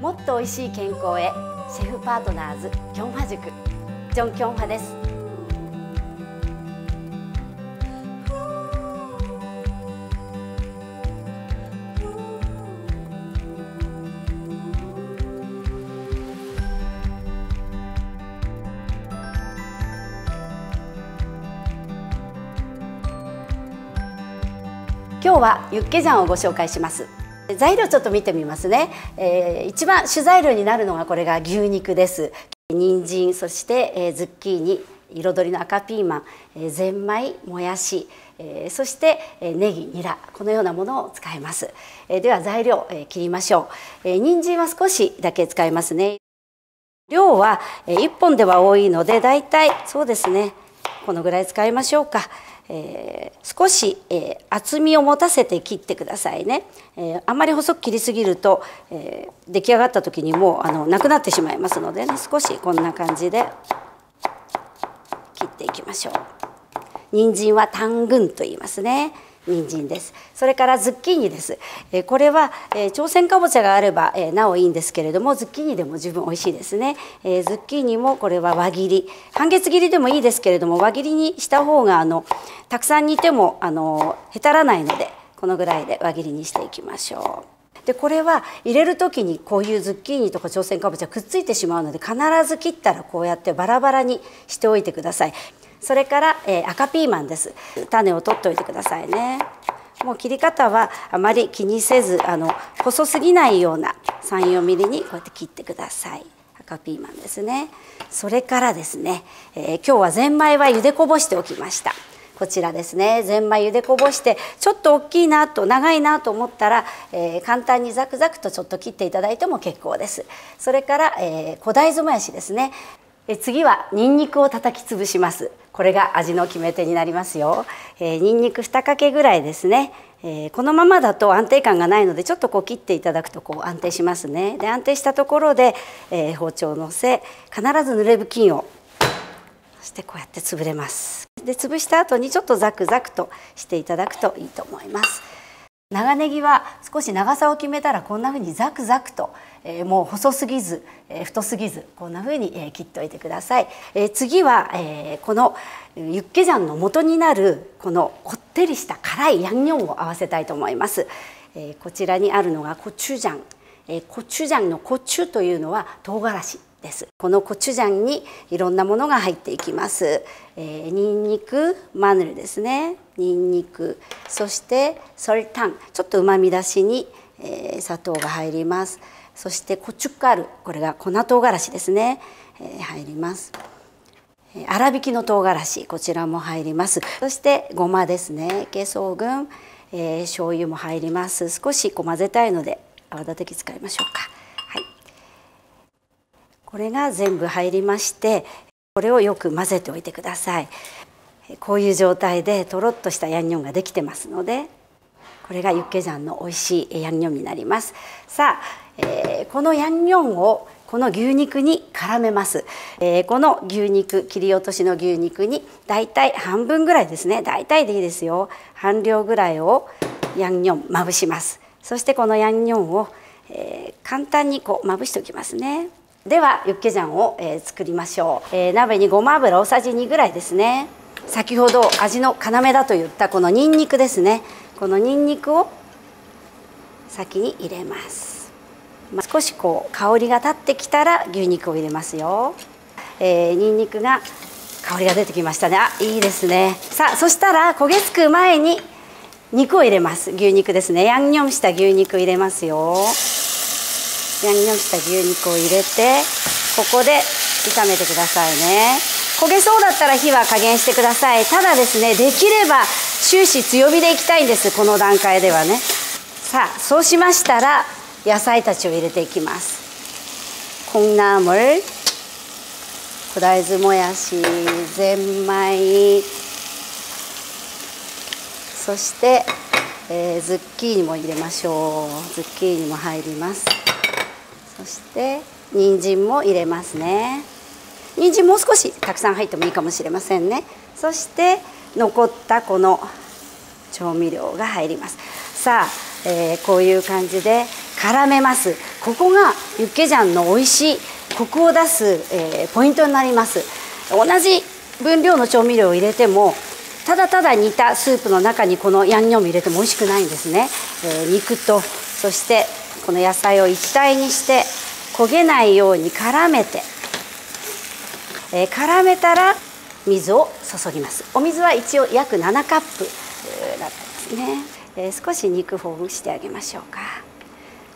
もっと美味しい健康へ。シェフパートナーズキョンファ塾。ジョン・キョンファです。今日はユッケジャンをご紹介します。材料ちょっと見てみますね、えー、一番主材料になるのがこれが牛肉です。人参そして、えー、ズッキーニ彩りの赤ピーマン、えー、ゼンマイもやし、えー、そして、えー、ネギニラこのようなものを使います、えー、では材料、えー、切りましょう、えー、人参は少しだけ使いますね。量は、えー、1本では多いのでだいたいそうですね。このぐらい使いましょうか。えー、少し、えー、厚みを持たせて切ってくださいね、えー、あまり細く切りすぎると、え、出来上がった時にもうあのなくなってしまいますのでね。少しこんな感じで切っていきましょう。人参は単群と言いますね。人参です。それからズッキーニです、えこれは、え朝鮮かぼちゃがあれば、えなおいいんですけれどもズッキーニでも十分美味しいですね、えズッキーニもこれは輪切り。半月切りでもいいですけれども輪切りにした方があのたくさん煮てもあのへたらないのでこのぐらいで輪切りにしていきましょう。でこれは入れる時にこういうズッキーニとか朝鮮かぼちゃくっついてしまうので必ず切ったらこうやってバラバラにしておいてください。それから、えー、赤ピーマンです。種を取っておいてくださいね。もう切り方はあまり気にせずあの細すぎないような34ミリにこうやって切ってください。赤ピーマンですね。それからですね、えー、今日はゼンマイは茹でこぼしておきました。こちらですね。ゼンマイ茹でこぼしてちょっと大きいなと長いなと思ったら、えー、簡単にザクザクとちょっと切っていただいても結構です。それから、えー、古代もやしですね。え次はニンニクを叩き潰します。これが味の決め手になりますよ、えー、ニンニク2かけぐらいですね、えー、このままだと安定感がないのでちょっとこう切っていただくとこう安定しますね。で安定したところで、えー、包丁をのせ必ず濡れ布巾をそしてこうやって潰れます。で潰した後にちょっとザクザクとしていただくといいと思います。長ネギは少し長さを決めたらこんな風にザクザクとえー、もう細すぎず、えー、太すぎずこんな風に、えー、切っておいてください、えー、次は、えー、このユッケジャンの元になるこのこってりした辛いヤンニョンを合わせたいと思います、えー、こちらにあるのがコチュジャン、えー、コチュジャンのコチュというのは唐辛子です。このコチュジャンにいろんなものが入っていきます、えー、ニンニクマヌルですね。ニンニクそしてソルタンちょっと旨味出しに、えー、砂糖が入ります。そしてコチュカールこれが粉唐辛子ですね、えー、入ります。粗挽きの唐辛子こちらも入ります。そしてごまですね。ケソウ群、えー、醤油も入ります。少しこう混ぜたいので泡立て器使いましょうか。はい。これが全部入りましてこれをよく混ぜておいてください。こういう状態でとろっとしたヤンニョンができてますのでこれがユッケジャンの美味しいヤンニョンになります。さあえー、このヤンニョンをこの牛肉に絡めます、えー、この牛肉切り落としの牛肉にだいたい半分ぐらいですね。だいたいでいいですよ。半量ぐらいをヤンニョンまぶします。そしてこのヤンニョンを、えー、簡単にこうまぶしておきますね。ではユッケジャンを、えー、作りましょう、えー、鍋にごま油大さじ2ぐらいですね。先ほど味の要だと言ったこのニンニクですね。このニンニクを先に入れます。まあ、少しこう香りが立ってきたら牛肉を入れますよ、えー、ニンニクが香りが出てきましたね。あいいですね。さあそしたら焦げつく前に肉を入れます。牛肉ですね。ヤンニョムした牛肉入れますよ。ヤンニョムした牛肉を入れてここで炒めてくださいね。焦げそうだったら火は加減してくださいただですねできれば終始強火でいきたいんですこの段階ではねさあそうしましたら野菜たちを入れていきます콩나물古代酢もやしゼンマイそして、えー、ズッキーニも入れましょうズッキーニも入りますそして人参も入れますね 人参もう少したくさん入ってもいいかもしれませんね。そして残ったこの調味料が入ります。さあ、えー、こういう感じで絡めます。ここがユッケジャンの美味しいコクを出す、えー、ポイントになります。同じ分量の調味料を入れてもただただ煮たスープの中にこのヤンニョム入れても美味しくないんですね、えー、肉とそしてこの野菜を一体にして焦げないように絡めて、えー、絡めたら水を注ぎます。お水は一応約7カップだったんですね、えー、少し肉ほぐしてあげましょうか。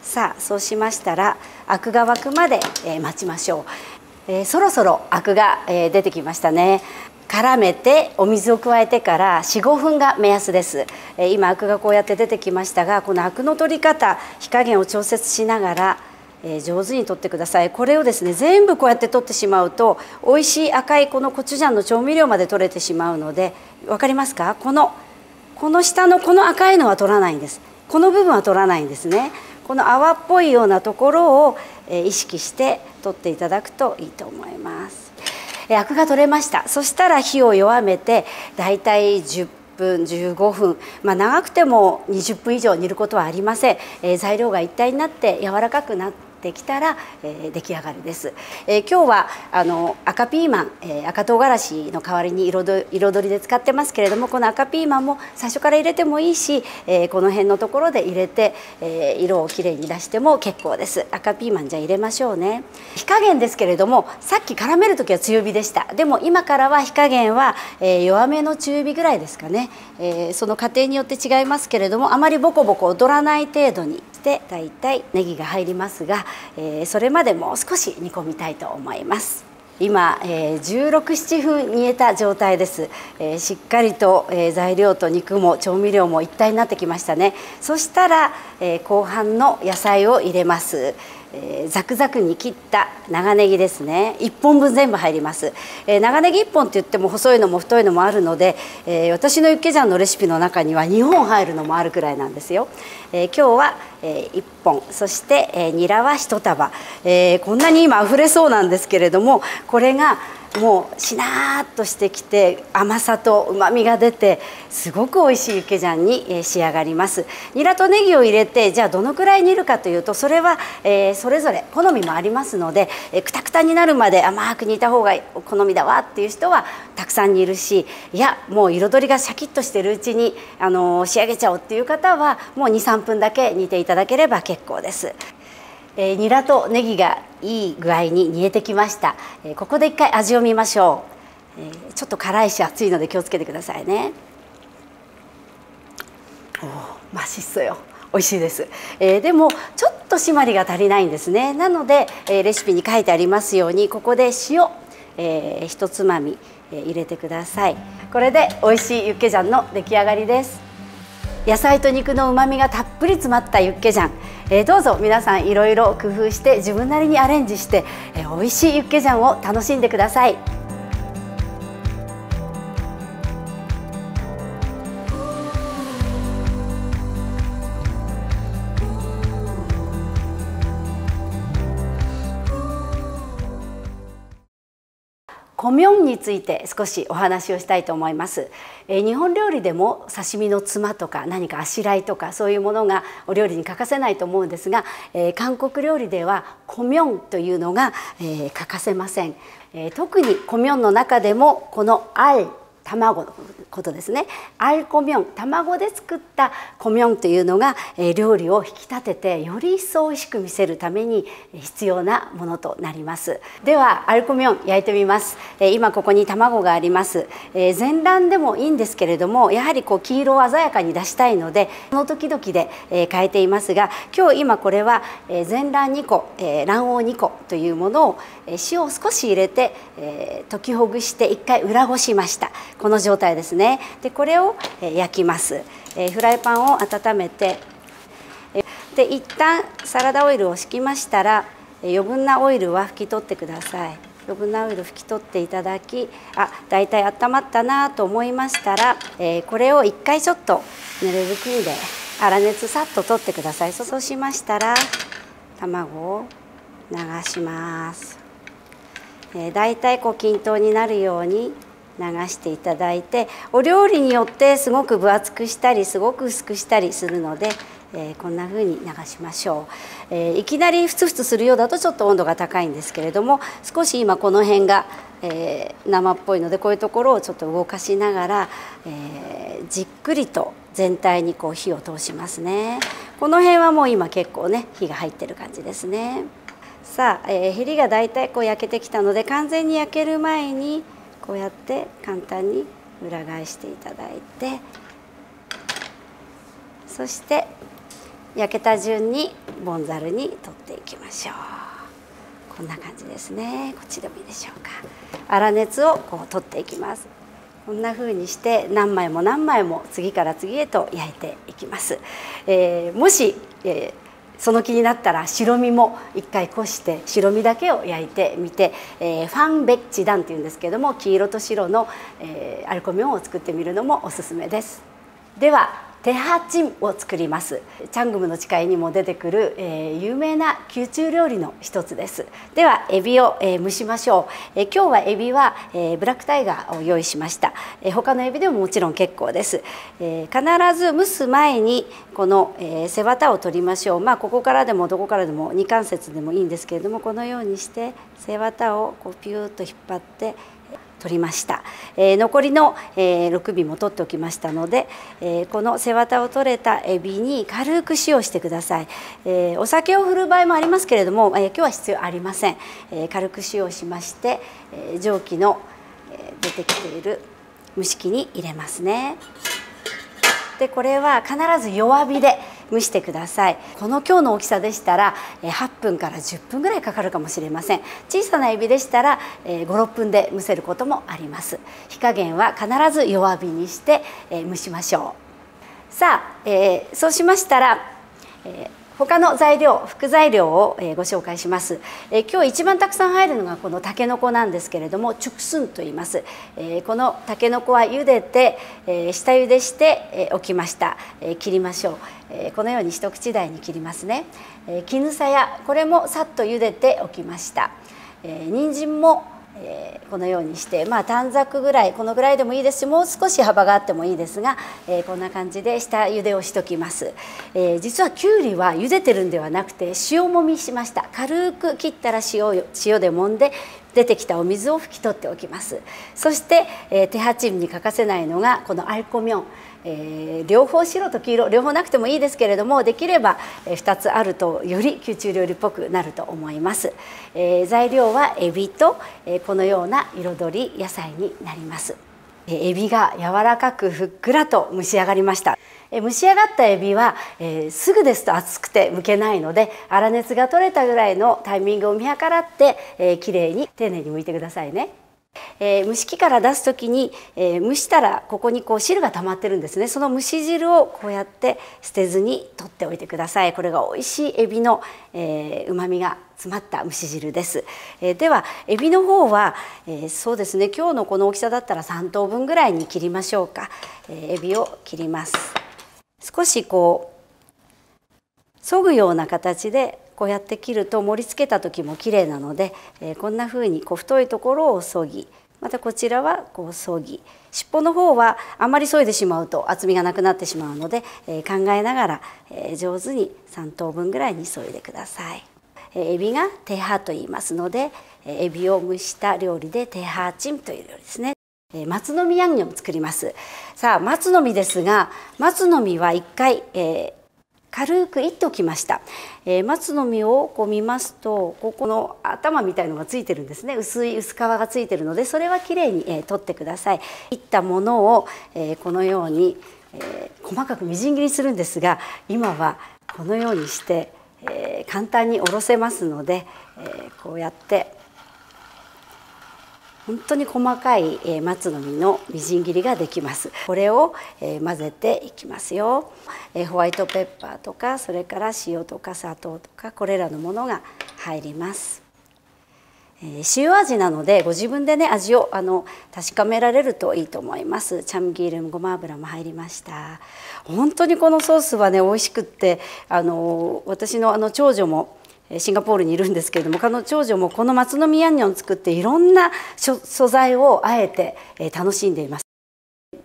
さあそうしましたらアクが沸くまで、え待ちましょう、えそろそろアクが、え出てきましたね。絡めてお水を加えてから45分が目安です、え今アクがこうやって出てきましたがこのアクの取り方火加減を調節しながらえ上手に取ってください。これをですね全部こうやって取ってしまうと美味しい赤いこのコチュジャンの調味料まで取れてしまうので分かりますか？このこの下のこの赤いのは取らないんです。この部分は取らないんですね。この泡っぽいようなところを、え意識して取っていただくといいと思います。アクが取れました。そしたら火を弱めてだいたい10分15分、まあ、長くても20分以上煮ることはありません、えー、材料が一体になって柔らかくなってってきたら、えー、出来上がりです、えー、今日はあの赤ピーマン、えー、赤唐辛子の代わりに彩りで使ってますけれどもこの赤ピーマンも最初から入れてもいいし、えー、この辺のところで入れて、えー、色をきれいに出しても結構です。赤ピーマンじゃ入れましょうね。火加減ですけれどもさっき絡める時は強火でした。でも今からは火加減は、えー、弱めの中火ぐらいですかね、えー、その過程によって違いますけれどもあまりボコボコ踊らない程度にしてだいたいネギが入りますが、えー、それまでもう少し煮込みたいと思います。今、えー、1617分煮えた状態です、えー、しっかりと、えー、材料と肉も調味料も一体になってきましたね。そしたら、えー、後半の野菜を入れます。えー、ザクザクに切った長ネギですね。1本分全部入ります、えー、長ネギ1本って言っても細いのも太いのもあるので、えー、私のユッケジャンのレシピの中には2本入るのもあるくらいなんですよ、え今日は、え1本そして、えニラは1束、えこんなに今溢れそうなんですけれどもこれがもうしなーっとしてきて甘さとうまみが出てすごく美味しいユケジャンに仕上がります。ニラとネギを入れてじゃあどのくらい煮るかというとそれは、え、それぞれ好みもありますので、くたくたになるまで甘く煮た方が好みだわっていう人はたくさん煮るしいやもう彩りがシャキッとしてるうちに、あの、仕上げちゃおうっていう方はもう23分だけ煮ていただければ結構です。えー、ニラとネギがいい具合に煮えてきました、えー、ここで一回味を見ましょう、えー、ちょっと辛いし熱いので気をつけてくださいね。おおマシッソよ。美味しいです、えー、でもちょっと締まりが足りないんですね。なので、えー、レシピに書いてありますようにここで塩、えー、一つまみ、入れてください。これで美味しいユッケジャンの出来上がりです。野菜と肉の旨味がたっぷり詰まったユッケジャン。えー、どうぞ皆さんいろいろ工夫して自分なりにアレンジして、えー、美味しいユッケジャンを楽しんでください。コミョンについて少しお話をしたいと思います、えー、日本料理でも刺身のつまとか何かあしらいとかそういうものがお料理に欠かせないと思うんですが、えー、韓国料理ではコミョンというのが、えー、欠かせません、え特にコミョンの中でもこのアル卵のことですね。アルコミョン卵で作ったコミョンというのが、え料理を引き立ててより一層美味しく見せるために必要なものとなります。ではアルコミョン焼いてみます、え今ここに卵があります、え全卵でもいいんですけれどもやはりこう黄色を鮮やかに出したいのでその時々で、え変えていますが今日今これは、え全卵2個、え卵黄2個というものを、塩を少し入れて、え溶きほぐして1回裏ごしました。この状態ですね。でこれを焼きます、えフライパンを温めて。で一旦サラダオイルを敷きましたら余分なオイルは拭き取ってください。余分なオイル拭き取っていただきあだいたい温まったなと思いましたら、えー、これを一回ちょっと濡れ布巾で粗熱さっと取ってください。そうしましたら卵を流します、えー、だいたいこう均等になるように流していただいてお料理によってすごく分厚くしたりすごく薄くしたりするので、えー、こんな風に流しましょう、えー、いきなりふつふつするようだとちょっと温度が高いんですけれども少し今この辺が、えー、生っぽいのでこういうところをちょっと動かしながら、えじっくりと全体にこう火を通しますね。この辺はもう今結構ね火が入ってる感じですね。さあ、えー、ヘリがだいたいこう焼けてきたので完全に焼ける前にこうやって簡単に裏返していただいてそして焼けた順にボンザルに取っていきましょう。こんな感じですね。こっちでもいいでしょうか。粗熱をこう取っていきます。こんな風にして何枚も何枚も次から次へと焼いていきます、えー、もし、えーその気になったら白身も一回こして白身だけを焼いてみて、えー、ファンベッチダンっていうんですけども黄色と白の、えー、アルコミョンを作ってみるのもおすすめです。ではテハチンを作ります。チャングムの誓いにも出てくる、えー、有名な宮中料理の一つです。ではエビを、えー、蒸しましょう、えー、今日はエビは、えー、ブラックタイガーを用意しました、えー、他のエビでももちろん結構です、えー、必ず蒸す前にこの、えー、背わたを取りましょう。まあここからでもどこからでも二関節でもいいんですけれどもこのようにして背わたをこうピューッと引っ張って取りました、えー、残りの、えー、6尾も取っておきましたので、えー、この背わたを取れたエビに軽く塩をしてください、えお酒を振る場合もありますけれども、え今日は必要ありません、え軽く塩をしまして、え蒸気の、え出てきている蒸し器に入れますね。でこれは必ず弱火で蒸してください。この今日の大きさでしたら8分から10分ぐらいかかるかもしれません。小さなエビでしたら56分で蒸せることもあります。火加減は必ず弱火にして蒸しましょう。さあ、えー、そうしましたら、えー他の材料副材料をご紹介します、え今日一番たくさん入るのがこのたけのこなんですけれどもチュクスンと言います、えこのたけのこは茹でて、え下茹でしておきました、え切りましょう、えこのように一口大に切りますね、え絹さやこれもさっと茹でておきました、え人参もえー、このようにしてまあ短冊ぐらいこのぐらいでもいいですしもう少し幅があってもいいですが、えー、こんな感じで下茹でをしときます、えー、実はきゅうりは茹でてるんではなくて塩もみしました。軽く切ったら塩塩で揉んで出てきたお水を拭き取っておきます。そして、えー、手八に欠かせないのがこのアルコミョン。えー、両方白と黄色両方なくてもいいですけれどもできれば、えー、2つあるとより宮中料理っぽくなると思います、えー、材料はエビと、えこのような彩り野菜になります、えエビが柔らかくふっくらと蒸し上がりました。え蒸し上がったエビは、えすぐですと熱くて剥けないので粗熱が取れたぐらいのタイミングを見計らって、えー、きれいに丁寧に剥いてくださいね。えー、蒸し器から出す時に、えー、蒸したらここにこう汁が溜まってるんですね。その蒸し汁をこうやって捨てずに取っておいてください。これが美味しいエビのうま、えー、みが詰まった蒸し汁です、えー、ではエビの方は、えー、そうですね。今日のこの大きさだったら3等分ぐらいに切りましょうか、えー、エビを切ります。少しこうそぐような形でこうやって切ると盛り付けた時も綺麗なので、えー、こんな風にこう太いところをそぎまたこちらはこうそぎ尻尾の方はあまり削いでしまうと厚みがなくなってしまうので、えー、考えながら、えー、上手に3等分ぐらいに削いでください。え、エビがテハと言いますので、え、エビを蒸した料理でテハチンという料理ですね。え、松の実ヤンニョム作ります。さあ松の実ですが松の実は一回、えー、軽くいっておきました、えー、松の実をこう見ますとここの頭みたいのがついてるんですね。薄い薄皮がついてるのでそれはきれいに、えー、取ってください。いったものを、えー、このように、え細かくみじん切りするんですが今はこのようにして、えー簡単におろせますので、えこうやって本当に細かい、え松の実のみじん切りができます。これを、え混ぜていきますよ、えホワイトペッパーとかそれから塩とか砂糖とかこれらのものが入ります。え塩味なのでご自分でね味をあの確かめられるといいと思います。チャムギールムごま油も入りました。本当にこのソースはね美味しくってあの私のあの長女もシンガポールにいるんですけれども彼の長女もこの松の実ヤンニョンを作っていろんな素材をあえて楽しんでいます。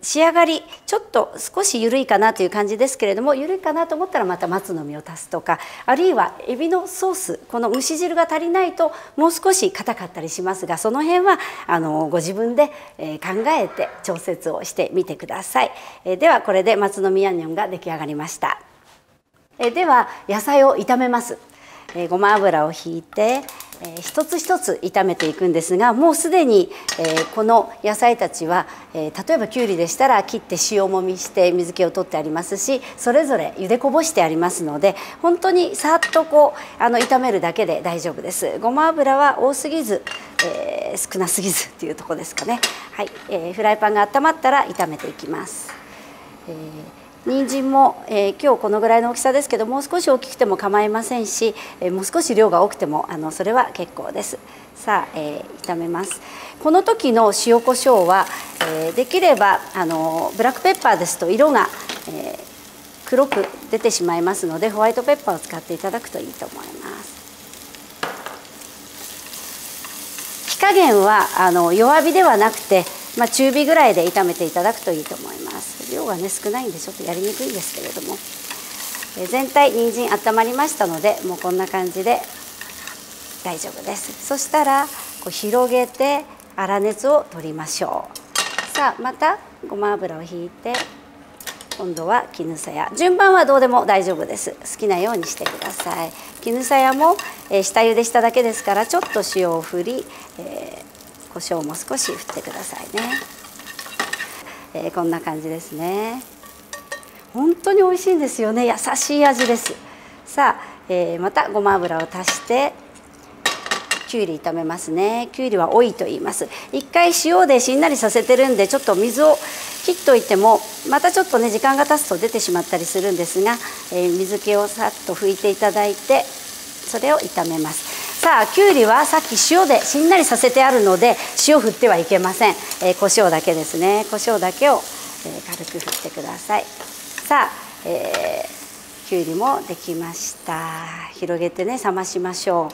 仕上がりちょっと少し緩いかなという感じですけれども緩いかなと思ったらまた松の実を足すとかあるいはエビのソースこの蒸し汁が足りないともう少し硬かったりしますがその辺はあのご自分で、考えて調節をしてみてください、えではこれで松の実ヤンニョンが出来上がりました、えでは野菜を炒めます、えごま油をひいてえー、一つ一つ炒めていくんですがもうすでに、えー、この野菜たちは、えー、例えばきゅうりでしたら切って塩もみして水気を取ってありますしそれぞれ茹でこぼしてありますので本当にさっとこうあの炒めるだけで大丈夫です。ごま油は多すぎず、えー、少なすぎずっていうとこですかね。はい、えー、フライパンが温まったら炒めていきます、えー人参も、えー、今日このぐらいの大きさですけどもう少し大きくても構いませんし、えー、もう少し量が多くてもあのそれは結構です。さあ、えー、炒めます。この時の塩コショウは、えできればあのブラックペッパーですと色が、え黒く出てしまいますのでホワイトペッパーを使っていただくといいと思います。火加減はあの弱火ではなくてまあ、中火ぐらいで炒めていただくといいと思います。量がね少ないんでちょっとやりにくいんですけれども、え全体人参温まりましたのでもうこんな感じで大丈夫です。そしたらこう広げて粗熱を取りましょう。さあまたごま油をひいて今度は絹さや。順番はどうでも大丈夫です。好きなようにしてください。絹さやも、えー、下茹でしただけですからちょっと塩を振り、えー胡椒も少し振ってくださいね、えー、こんな感じですね。本当に美味しいんですよね。優しい味です。さあ、えー、またごま油を足してきゅうり炒めますね。きゅうりは多いと言います。一回塩でしんなりさせてるんでちょっと水を切っといてもまたちょっとね時間が経つと出てしまったりするんですが、えー、水気をさっと拭いていただいてそれを炒めます。さあきゅうりはさっき塩でしんなりさせてあるので塩振ってはいけません、えー、胡椒だけですね。胡椒だけを、えー、軽く振ってください。さあ、えー、きゅうりもできました。広げてね冷ましましょ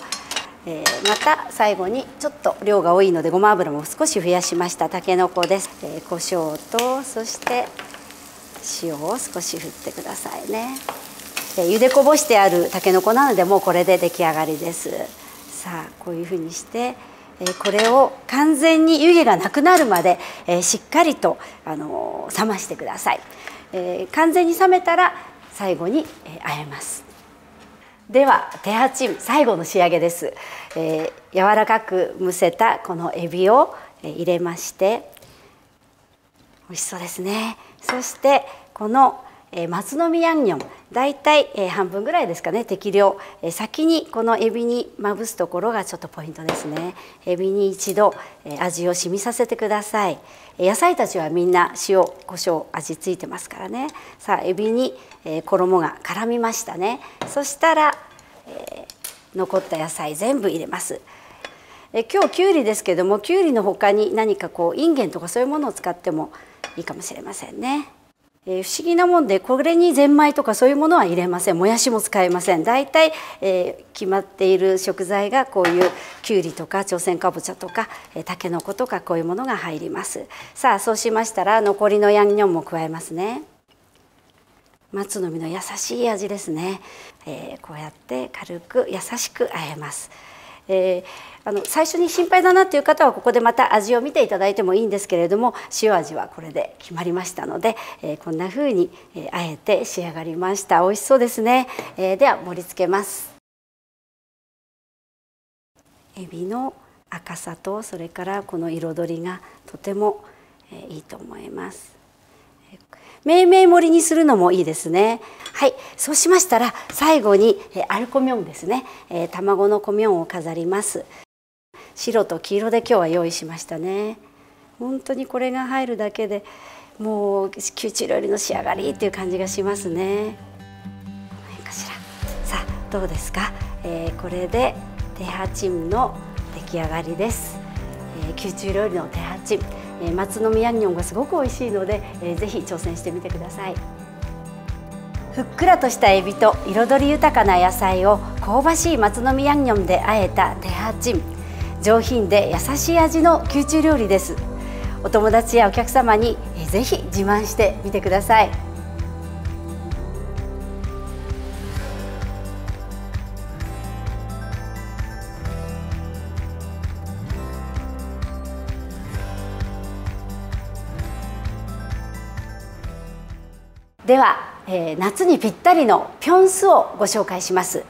う。えー、また最後にちょっと量が多いのでごま油も少し増やしました。たけのこです、えー、胡椒とそして塩を少し振ってくださいね、え、茹でこぼしてあるたけのこなのでもうこれで出来上がりです。さあこういうふうにしてこれを完全に湯気がなくなるまでしっかりとあの冷ましてください。完全に冷めたら最後にあえます。では手八最後の仕上げです、えー、柔らかく蒸せたこのエビを入れまして美味しそうですね。そしてこのえ松の実ヤンニョン。大体、え半分ぐらいですかね適量、え先にこのエビにまぶすところがちょっとポイントですね。エビに一度、え味を染みさせてください。野菜たちはみんな塩胡椒味ついてますからね。さあエビに、え衣が絡みましたね。そしたら、え残った野菜全部入れます。え今日きゅうりですけどもきゅうりの他に何かこうインゲンとかそういうものを使ってもいいかもしれませんね。えー、不思議なもんでこれにゼンマイとかそういうものは入れません。もやしも使えません。大体、えー、決まっている食材がこういうきゅうりとか朝鮮かぼちゃとか、えー、たけのことかこういうものが入ります。さあそうしましたら残りのヤンニョンも加えますね。松の実の優しい味ですね、えー、こうやって軽く優しくあえます、えーあの最初に心配だなという方はここでまた味を見ていただいてもいいんですけれども塩味はこれで決まりましたので、えー、こんな風に、えー、あえて仕上がりました。美味しそうですね、えー、では盛り付けます。エビの赤さとそれからこの彩りがとても、えいいと思います。命名盛りにするのもいいですね。はい。そうしましたら最後にアルコミョンですね、え卵のコミョンを飾ります。白と黄色で今日は用意しましたね。本当にこれが入るだけでもうキューチ料理の仕上がりっていう感じがしますね。かしら。さあどうですか、えー、これで手八の出来上がりです、えー、宮中料理の手八、え、松の実ヤンニョンがすごく美味しいので、えー、ぜひ挑戦してみてください。ふっくらとしたエビと彩り豊かな野菜を香ばしい松の実ヤンニョンで和えたテハチン。上品で優しい味の宮中料理です。お友達やお客様にぜひ自慢してみてください。では、えー、夏にぴったりのピョンスをご紹介します。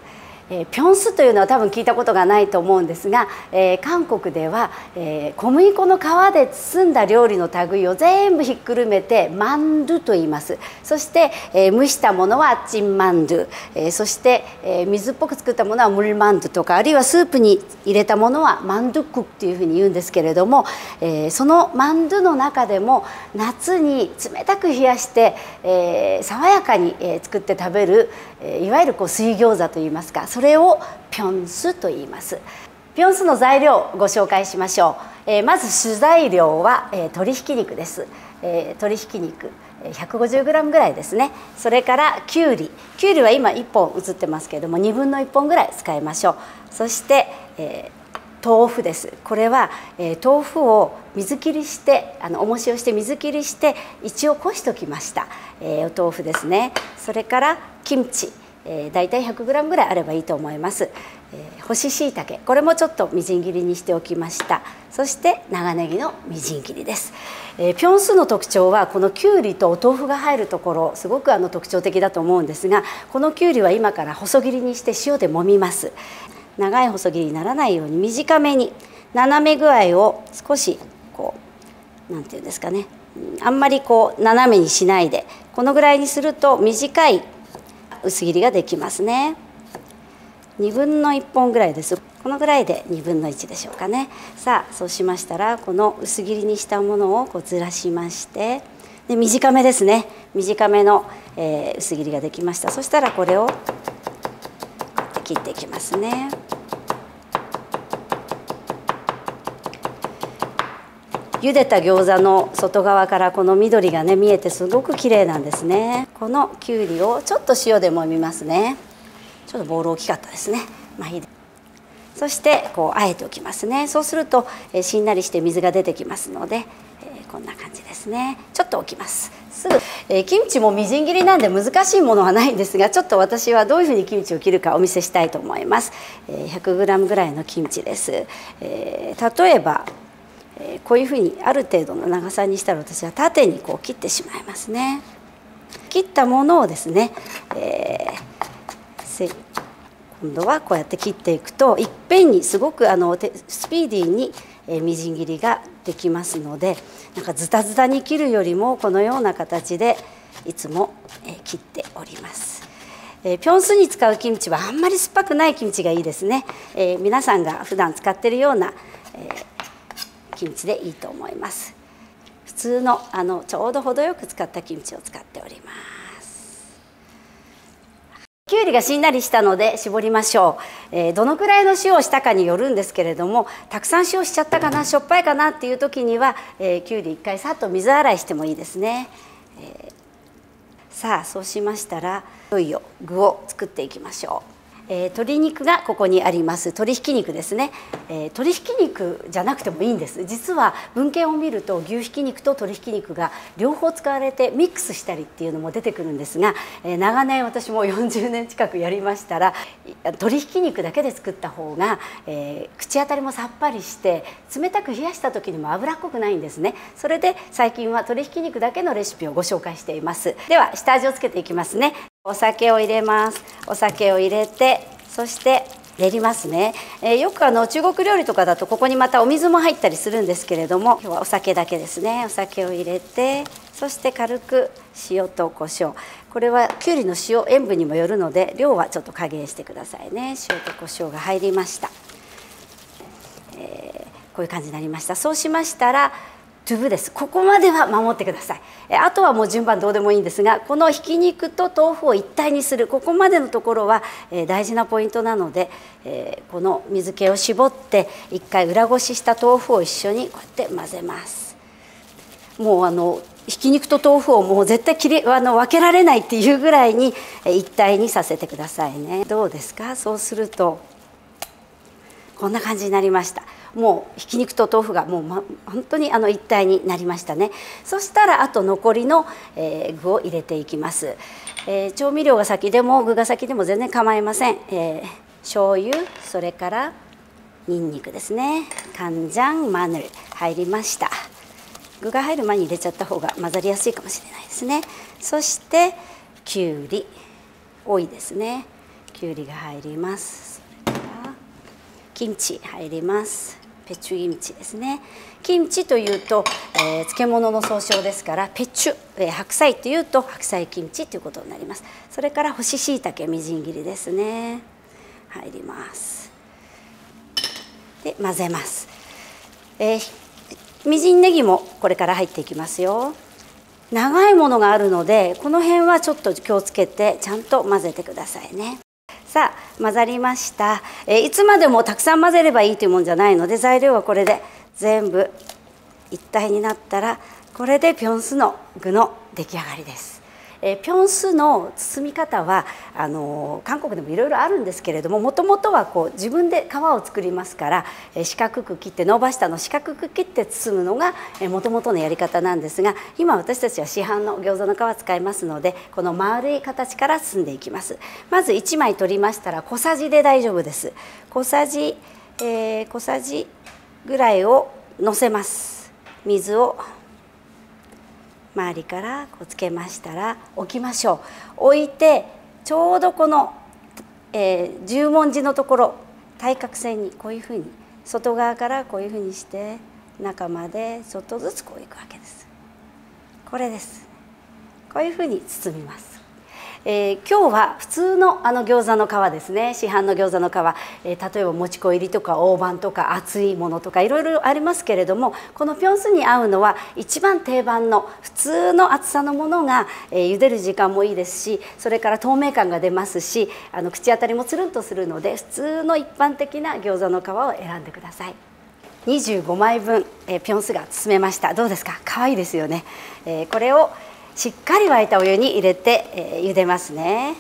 えー、ピョンスというのは多分聞いたことがないと思うんですが、えー、韓国では、えー、小麦粉の皮で包んだ料理の類を全部ひっくるめてマンドゥと言います。そして、え蒸したものはチンマンドゥ、えそして、え水っぽく作ったものはムルマンドゥとかあるいはスープに入れたものはマンドゥクっていうふうに言うんですけれども、えそのマンドゥの中でも夏に冷たく冷やして、え爽やかに、え作って食べる、えいわゆるこう水餃子といいますかそれをピョンスと言います。ピョンスの材料をご紹介しましょう、えー、まず主材料は、えー、鶏ひき肉です、えー、鶏ひき肉 150g ぐらいですね。それからきゅうり。きゅうりは今1本映ってますけれども1分の1本ぐらい使いましょう。そして、えー、豆腐です。これは、えー、豆腐を水切りしてあの重しをして水切りして一応こしておきました、えー、お豆腐ですね。それからキムチ。えー、大体 100g ぐらいあればいいと思います、えー、干し椎茸。これもちょっとみじん切りにしておきました。そして長ネギのみじん切りです、えー、ピョンスの特徴はこのきゅうりとお豆腐が入るところすごくあの特徴的だと思うんですがこのきゅうりは今から細切りにして塩で揉みます。長い細切りにならないように短めに斜め具合を少しこうなんていうんですかね。あんまりこう斜めにしないでこのぐらいにすると短い薄切りができますね。2分の1本ぐらいです。このぐらいで2分の1でしょうかね。さあそうしましたらこの薄切りにしたものをこうずらしましてで短めですね。短めの、えー、薄切りができました。そしたらこれを切っていきますね。茹でた餃子の外側からこの緑がね見えてすごく綺麗なんですね。このきゅうりをちょっと塩で揉みますね。ちょっとボール大きかったですね。まあいいそしてこうあえておきますね。そうすると、えしんなりして水が出てきますので、こんな感じですね。ちょっと置きます。すぐ、えー、キムチもみじん切りなんで難しいものはないんですがちょっと私はどういうふうにキムチを切るかお見せしたいと思います、えー、100g ぐらいのキムチです、えー、例えばえこういうふうにある程度の長さにしたら私は縦にこう切ってしまいますね。切ったものをですね、えー、今度はこうやって切っていくといっぺんにすごくあのスピーディーに、えみじん切りができますのでなんかズタズタに切るよりもこのような形でいつも、え切っております。えー、ピョンスに使うキムチはあんまり酸っぱくないキムチがいいですね、えー、皆さんが普段使っているような、えーキムチでいいと思います。普通のあのちょうど程よく使ったキムチを使っております。きゅうりがしんなりしたので絞りましょう、えー、どのくらいの塩をしたかによるんですけれどもたくさん塩しちゃったかなしょっぱいかなっていう時には、えー、きゅうり一回さっと水洗いしてもいいですね、えー、さあそうしましたらいよいよ具を作っていきましょう。えー、鶏肉がここにあります。鶏ひき肉ですね、えー、鶏ひき肉じゃなくてもいいんです。実は文献を見ると牛ひき肉と鶏ひき肉が両方使われてミックスしたりっていうのも出てくるんですが、えー、長年私も40年近くやりましたら鶏ひき肉だけで作った方が、えー、口当たりもさっぱりして冷たく冷やした時にも脂っこくないんですね。それで最近は鶏ひき肉だけのレシピをご紹介しています。では下味をつけていきますね。お酒を入れます。お酒を入れてそして練りますね、えー、よくあの中国料理とかだとここにまたお水も入ったりするんですけれども今日はお酒だけですね。お酒を入れてそして軽く塩と胡椒。これはきゅうりの塩塩分にもよるので量はちょっと加減してくださいね。塩と胡椒が入りました、えー、こういう感じになりました。そうしましたらトゥブです。ここまでは守ってください。あとはもう順番どうでもいいんですがこのひき肉と豆腐を一体にするここまでのところは、え大事なポイントなので、えこの水気を絞って一回裏ごしした豆腐を一緒にこうやって混ぜます。もうあのひき肉と豆腐をもう絶対切りあの分けられないっていうぐらいにえ一体にさせてくださいね。どうですか？そうするとこんな感じになりました。もうひき肉と豆腐がもう、ま、本当にあの一体になりましたね。そしたらあと残りの、えー、具を入れていきます、えー、調味料が先でも具が先でも全然構いません、えー、醤油それからにんにくですね。乾醤マヌル入りました。具が入る前に入れちゃった方が混ざりやすいかもしれないですね。そしてきゅうり多いですね。きゅうりが入ります。それからキムチ入ります。ペチュキムチですね。キムチというと、えー、漬物の総称ですからペチュ、えー、白菜というと白菜キムチということになります。それから干し椎茸みじん切りですね。入ります。で混ぜます、えー、みじんネギもこれから入っていきますよ。長いものがあるのでこの辺はちょっと気をつけてちゃんと混ぜてくださいね。さあ混ざりました、えいつまでもたくさん混ぜればいいというもんじゃないので材料はこれで全部一体になったらこれでピョンスの具の出来上がりです。えピョンスの包み方はあの韓国でもいろいろあるんですけれどももともとはこう自分で皮を作りますから、え四角く切って伸ばしたの四角く切って包むのがもともとのやり方なんですが今私たちは市販の餃子の皮を使いますのでこの丸い形から包んでいきます。まず1枚取りましたら小さじで大丈夫です。小さじ、えー、小さじぐらいをのせます。水を周りからこうつけましたら置きましょう。置いてちょうどこの、えー、十文字のところ対角線にこういうふうに外側からこういうふうにして中までちょっとずつこういくわけです。これです。こういうふうに包みます。えー、今日は普通のあの餃子の皮ですね。市販の餃子の皮、えー、例えばもち粉入りとか大判とか厚いものとかいろいろありますけれどもこのピョンスに合うのは一番定番の普通の厚さのものが、えー、茹でる時間もいいですしそれから透明感が出ますしあの口当たりもつるんとするので普通の一般的な餃子の皮を選んでください。25枚分、えー、ピョンスが包めました。どうですか？可愛いですよね、えー、これをしっかり沸いたお湯に入れて、えー、茹でますね。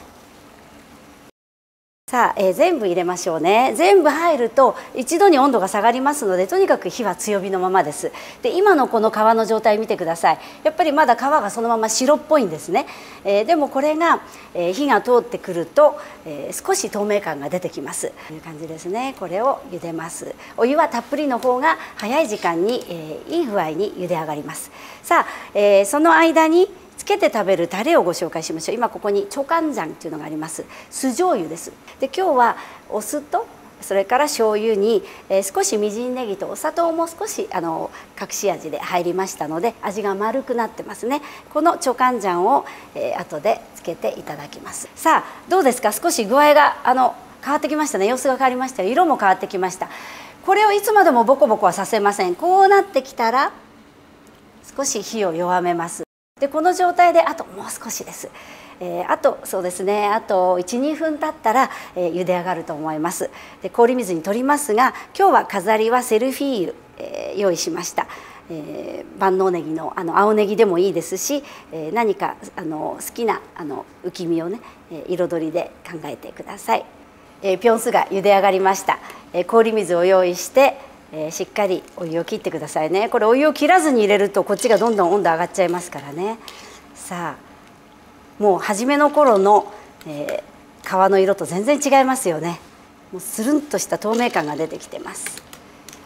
さあ、えー、全部入れましょうね。全部入ると一度に温度が下がりますのでとにかく火は強火のままです。で今のこの皮の状態見てください。やっぱりまだ皮がそのまま白っぽいんですね、えー、でもこれが、えー、火が通ってくると、え少し透明感が出てきます。という感じですね。これを茹でます。お湯はたっぷりの方が早い時間に、えいい具合に茹で上がります。さあ、えその間につけて食べるタレをご紹介しましょう。今ここにチョカンジャンっていうのがあります。酢醤油です。で今日はお酢とそれから醤油に、えー、少しみじんネギとお砂糖も少しあの隠し味で入りましたので味が丸くなってますね。このチョカンジャンを、えー、後でつけていただきます。さあどうですか？少し具合があの変わってきましたね。様子が変わりました色も変わってきました。これをいつまでもボコボコはさせません。こうなってきたら少し火を弱めます。でこの状態であともう少しです。えー、あとそうですね。あと12分経ったら、えー、茹で上がると思います。で氷水に取りますが今日は飾りはセルフィーユ、えー、用意しました、えー、万能ネギのあの青ネギでもいいですし、えー、何かあの好きなあの浮き身をね、えー、彩りで考えてください、えー、ピョンスが茹で上がりました、えー、氷水を用意してえー、しっかりお湯を切ってくださいね。これお湯を切らずに入れるとこっちがどんどん温度上がっちゃいますからね。さあもう初めの頃の、えー、皮の色と全然違いますよね。もうスルンとした透明感が出てきてます、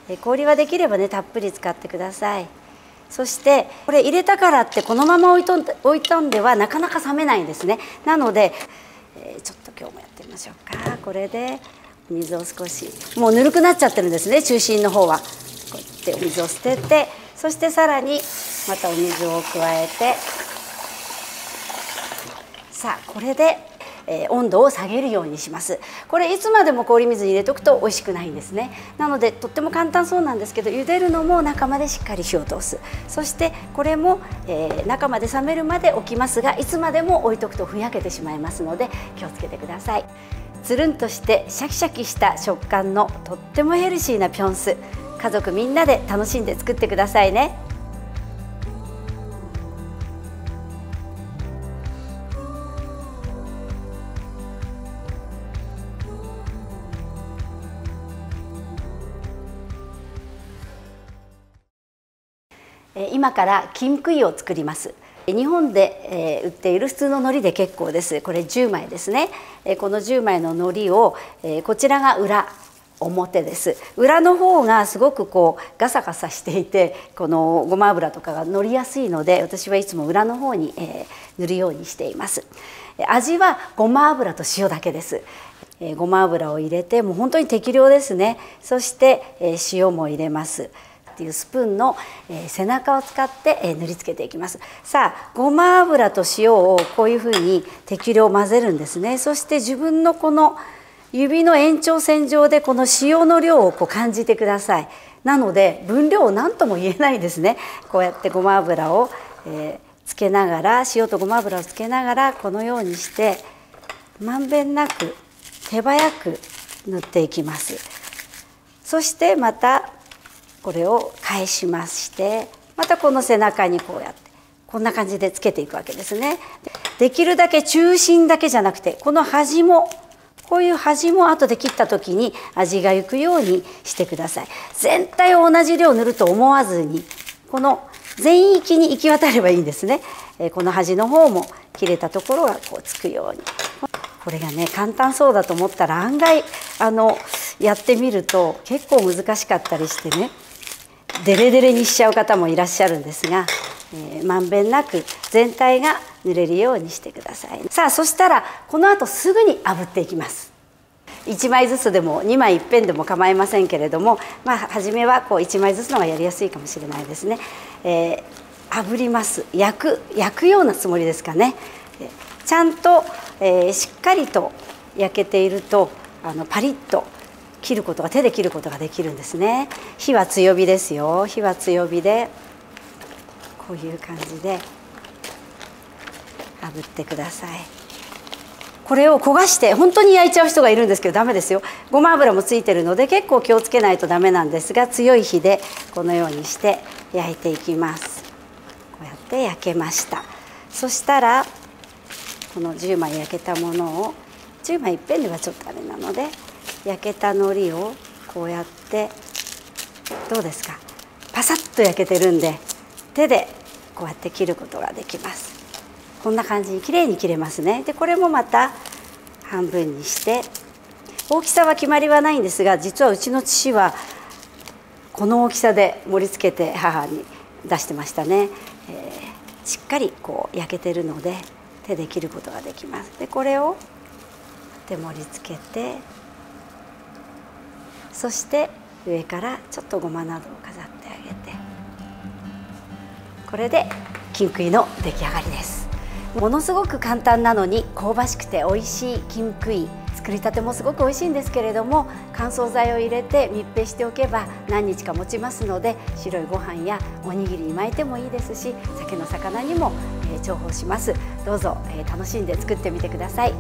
えー、氷はできればねたっぷり使ってください。そしてこれ入れたからってこのまま置いとん置いたんではなかなか冷めないんですね。なので、えー、ちょっと今日もやってみましょうか。これで水を少しもうぬるくなっちゃってるんですね中心の方は。こうやってお水を捨ててそしてさらにまたお水を加えて。さあこれで、えー、温度を下げるようにします。これいつまでも氷水に入れとくと美味しくないんですね。なのでとっても簡単そうなんですけど茹でるのも中までしっかり火を通す。そしてこれも、えー、中まで冷めるまで置きますがいつまでも置いとくとふやけてしまいますので気をつけてください。つるんとしてシャキシャキした食感のとってもヘルシーなピョンス。家族みんなで楽しんで作ってくださいね。今から金杭を作ります。日本で、え売っている普通の海苔で結構です。これ10枚ですね、えこの10枚の海苔を、えこちらが裏表です。裏の方がすごくこうガサガサしていてこのごま油とかが乗りやすいので私はいつも裏の方に、え塗るようにしています。味はごま油と塩だけです、えごま油を入れてもう本当に適量ですね。そして、え塩も入れます。っていうスプーンの、え背中を使って、え塗りつけていきます。さあごま油と塩をこういうふうに適量混ぜるんですね。そして自分のこの指の延長線上でこの塩の量をこう感じてください。なので分量を何とも言えないですね。こうやってごま油を、え、つけながら塩とごま油をつけながらこのようにしてまんべんなく手早く塗っていきます。そしてまたこれを返しましてまたこの背中にこうやってこんな感じでつけていくわけですね。できるだけ中心だけじゃなくてこの端もこういう端も後で切った時に味がいくようにしてください。全体を同じ量塗ると思わずにこの全域に行き渡ればいいんですね。この端の方も切れたところがこうつくように。これがね簡単そうだと思ったら案外あのやってみると結構難しかったりしてね。デレデレにしちゃう方もいらっしゃるんですが、えー、まんべんなく全体が塗れるようにしてください。さあそしたらこの後すぐに炙っていきます。1枚ずつでも2枚いっぺんでも構いませんけれどもまあ初めはこう1枚ずつのがやりやすいかもしれないですね、えー、炙ります。焼く焼くようなつもりですかね。ちゃんと、えー、しっかりと焼けているとあのパリッと切ることが手で切ることができるんですね。火は強火ですよ。火は強火でこういう感じで炙ってください。これを焦がして本当に焼いちゃう人がいるんですけどダメですよ。ごま油もついてるので結構気をつけないとダメなんですが強い火でこのようにして焼いていきます。こうやって焼けました。そしたらこの10枚焼けたものを10枚いっぺんではちょっとあれなので焼けた海苔をこうやってどうですか？パサッと焼けてるんで手でこうやって切ることができます。こんな感じにきれいに切れますね。でこれもまた半分にして大きさは決まりはないんですが実はうちの父はこの大きさで盛り付けて母に出してましたね、えー、しっかりこう焼けてるので手で切ることができます。でこれをで盛り付けてそして上からちょっとごまなどを飾ってあげてこれで金杭の出来上がりです。ものすごく簡単なのに香ばしくて美味しい金杭作りたてもすごく美味しいんですけれども乾燥剤を入れて密閉しておけば何日か持ちますので白いご飯やおにぎりに巻いてもいいですし酒の魚にも重宝します。どうぞ楽しんで作ってみてください。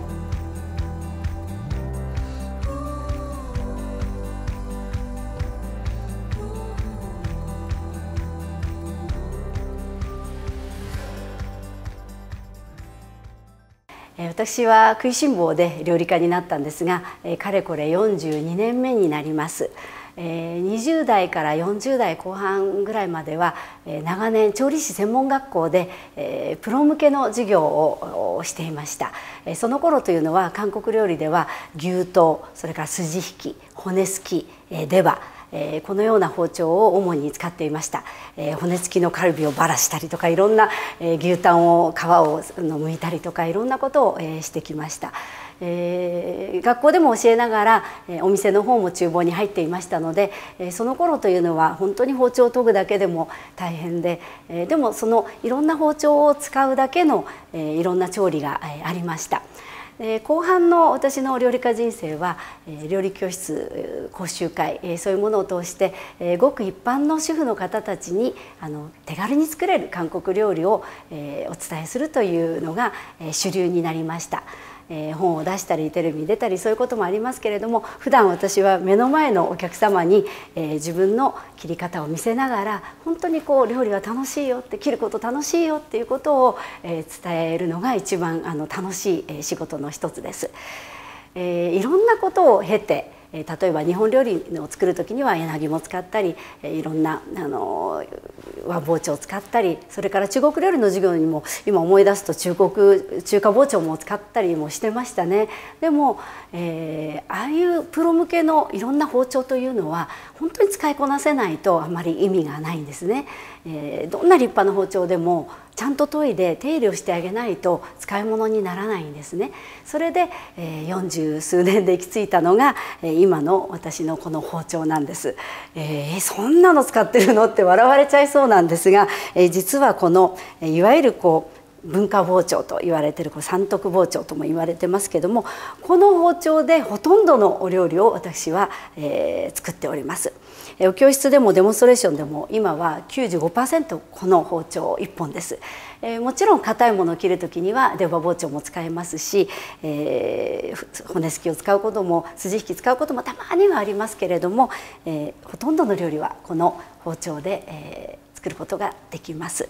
私は食いしん坊で料理家になったんですがえかれこれ42年目になります。20代から40代後半ぐらいまではえ長年調理師専門学校でえプロ向けの授業をしていましたえその頃というのは韓国料理では牛刀それから筋引き骨すき出刃えー、このような包丁を主に使っていました、えー、骨付きのカルビをばらしたりとかいろんな、えー、牛タンを皮を剥いたりとかいろんなことを、えー、してきました。えー、学校でも教えながら、えー、お店の方も厨房に入っていましたので、えー、その頃というのは本当に包丁を研ぐだけでも大変で、えー、でもそのいろんな包丁を使うだけの、えー、いろんな調理が、えー、ありました。で後半の私の料理家人生は、え料理教室講習会、えそういうものを通して、えごく一般の主婦の方たちにあの手軽に作れる韓国料理を、えお伝えするというのが、え主流になりました。えー、本を出したりテレビに出たりそういうこともありますけれども普段私は目の前のお客様に、えー、自分の切り方を見せながら本当にこう料理は楽しいよって切ること楽しいよっていうことを、えー、伝えるのが一番あの楽しい、仕事の一つです。えー、いろんなことを経て例えば日本料理を作る時には柳も使ったりいろんなあの和包丁を使ったりそれから中国料理の授業にも今思い出すと中国中華包丁も使ったりもしてましたね。でも、えー、ああいうプロ向けのいろんな包丁というのは本当に使いこなせないとあまり意味がないんですね、えー、どんな立派な包丁でもちゃんと研いで手入れをしてあげないと使い物にならないんですね。それで、えー、40数年で行き着いたのが、えー、今の私のこの包丁なんです、えー、そんなの使ってるの？って笑われちゃいそうなんですが、えー、実はこのいわゆるこう文化包丁と言われてるこう三徳包丁とも言われてますけどもこの包丁でほとんどのお料理を私は、えー、作っております。お教室でもデモンストレーションでも今は95%この包丁1本です。え、もちろん硬いものを切る時には出刃包丁も使えますし、えー、骨付きを使うことも筋引き使うこともたまにはありますけれども、えー、ほとんどの料理はこの包丁で、えー、作ることができます。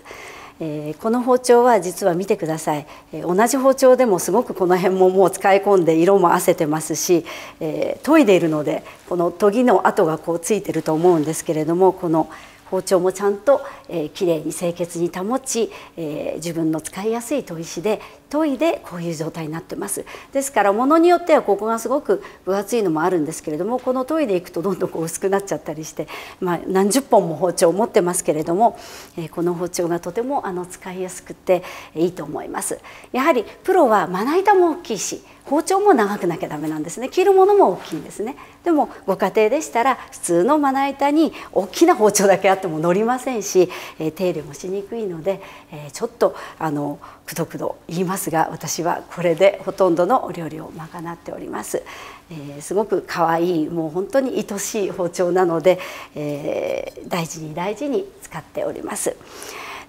えー、この包丁は実は見てください、えー、同じ包丁でもすごくこの辺ももう使い込んで色もあせてますし、えー、研いでいるのでこの研ぎの跡がこうついてると思うんですけれどもこの包丁もちゃんと、えー、きれいに清潔に保ち、えー、自分の使いやすい砥石で研いでこういう状態になってます。ですからものによってはここがすごく分厚いのもあるんですけれどもこの研いでいくとどんどんこう薄くなっちゃったりして、まあ、何十本も包丁を持ってますけれども、えー、この包丁がとてもあの使いやすくていいと思います。やはりプロはまな板も大きいし包丁も長くなきゃダメなんですね。切るものも大きいんですね。でもご家庭でしたら普通のまな板に大きな包丁だけあっても乗りませんし、えー、手入れもしにくいので、えー、ちょっとあのくどくど言いますが私はこれでほとんどのお料理を賄っております、えー、すごく可愛いもう本当に愛しい包丁なので、え大事に大事に使っております。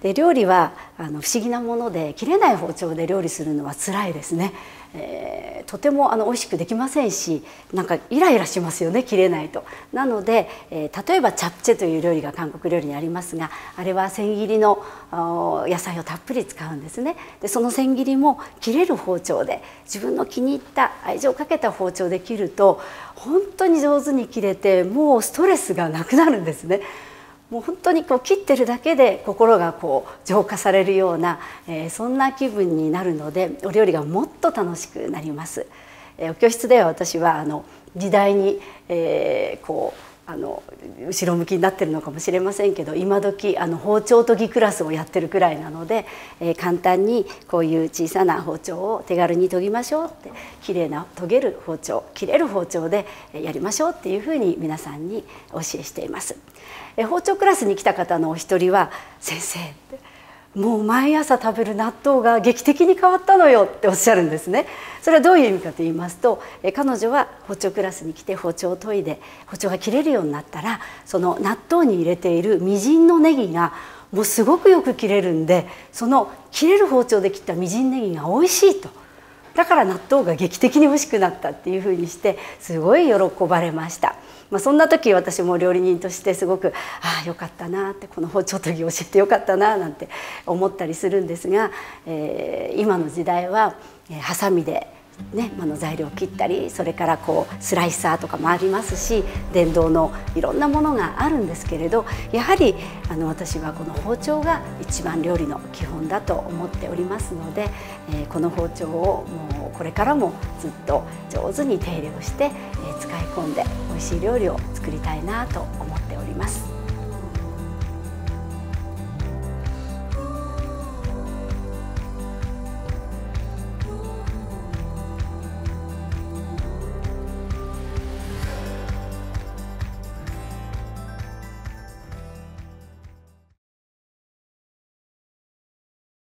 で料理はあの不思議なもので切れない包丁で料理するのは辛いですねえー、とてもあの美味しくできませんしなんかイライラしますよね切れないと。なので、えー、例えばチャプチェという料理が韓国料理にありますがあれは千切りの野菜をたっぷり使うんですね。でその千切りも切れる包丁で自分の気に入った愛情をかけた包丁で切ると本当に上手に切れてもうストレスがなくなるんですね。もう本当にこう切ってるだけで心がこう浄化されるような、えー、そんな気分になるのでお料理がもっと楽しくなります。えー、教室では私はあの時代に、えー、こうあの後ろ向きになってるのかもしれませんけど今時あの包丁研ぎクラスをやってるくらいなので、えー、簡単にこういう小さな包丁を手軽に研ぎましょうって綺麗な研げる包丁切れる包丁でやりましょうっていうふうに皆さんにお教えしています。え包丁クラスに来た方のお一人は「先生」もう毎朝食べる納豆が劇的に変わったのよっておっしゃるんですねそれはどういう意味かと言いますと彼女は包丁クラスに来て包丁を研いで包丁が切れるようになったらその納豆に入れているみじんのネギがもうすごくよく切れるんでその切れる包丁で切ったみじんネギが美味しいとだから納豆が劇的に美味しくなったっていうふうにしてすごい喜ばれました。まあ、そんな時私も料理人としてすごくああよかったなってこの包丁研ぎ教えてよかったななんて思ったりするんですが、えー、今の時代は、ハサミでね、あの材料を切ったりそれからこうスライサーとかもありますし電動のいろんなものがあるんですけれどやはりあの私はこの包丁が一番料理の基本だと思っておりますので、えー、この包丁をもうこれからもずっと上手に手入れをして、えー、使い込んで美味しい料理を作りたいなと思っております。